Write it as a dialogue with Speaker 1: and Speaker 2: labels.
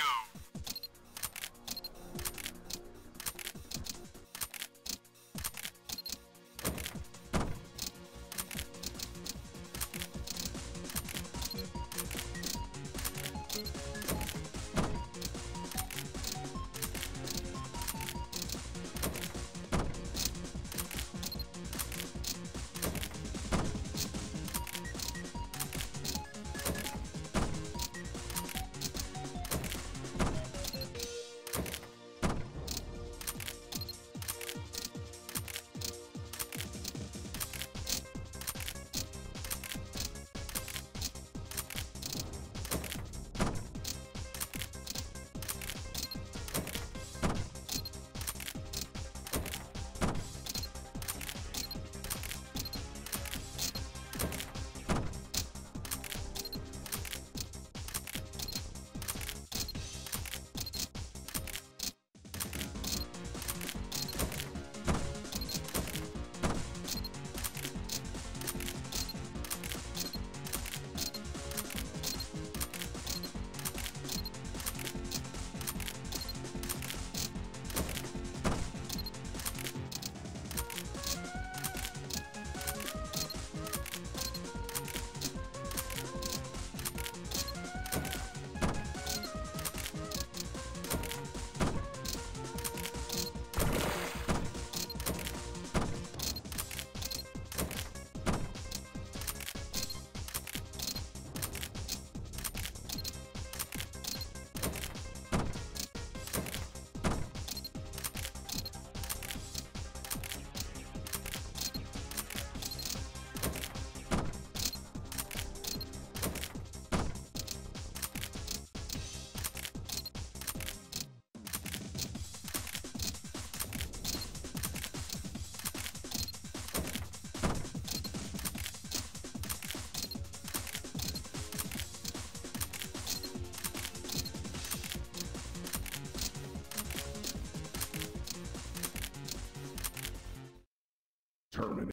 Speaker 1: go. Terminate.